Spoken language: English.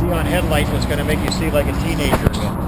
Xeon headlight that's going to make you see like a teenager.